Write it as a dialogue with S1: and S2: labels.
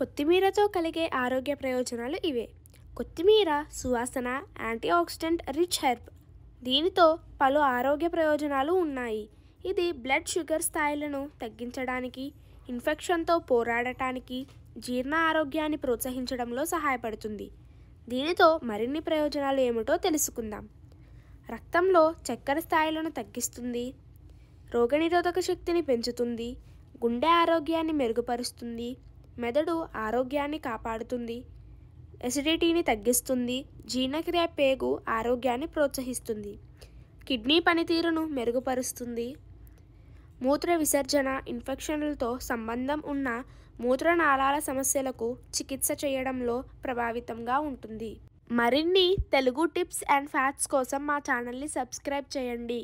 S1: కొత్తిమీరతో కలిగే ఆరోగ్య ప్రయోజనాలు ఇవే. కొత్తిమీర సువాసన యాంటీ ఆక్సిడెంట్ రిచ్ హెర్బ్ దీనితో పలు ఆరోగ్య ప్రయోజనాలు ఉన్నాయి. ఇది బ్లడ్ షుగర్ స్థాయిలను తగ్గించడానికి ఇన్ఫెక్షన్తో పోరాడటానికి జీర్ణ ఆరోగ్యాన్ని ప్రోత్సహించడంలో సహాయపడుతుంది. దీనితో మరిన్ని ప్రయోజనాలు ఏమిటో తెలుసుకుందాం. రక్తంలో చక్కెర స్థాయిలను తగ్గిస్తుంది రోగనిరోధక శక్తిని పెంచుతుంది గుండె ఆరోగ్యాన్ని మెరుగుపరుస్తుంది మెదడు ఆరోగ్యాన్ని కాపాడుతుంది. ఎసిడిటీని తగ్గిస్తుంది. జీర్ణక్రియ పేగు ఆరోగ్యాన్ని ప్రోత్సహిస్తుంది. కిడ్నీ పనితీరును మెరుగుపరుస్తుంది. మూత్ర విసర్జన ఇన్ఫెక్షన్లతో సంబంధం ఉన్న మూత్రనాళాల సమస్యలకు చికిత్స చేయడంలో ప్రభావితంగా ఉంటుంది. మరిన్ని తెలుగు టిప్స్ అండ్ ఫ్యాక్ట్స్ కోసం మా ఛానల్ని సబ్స్క్రైబ్ చేయండి.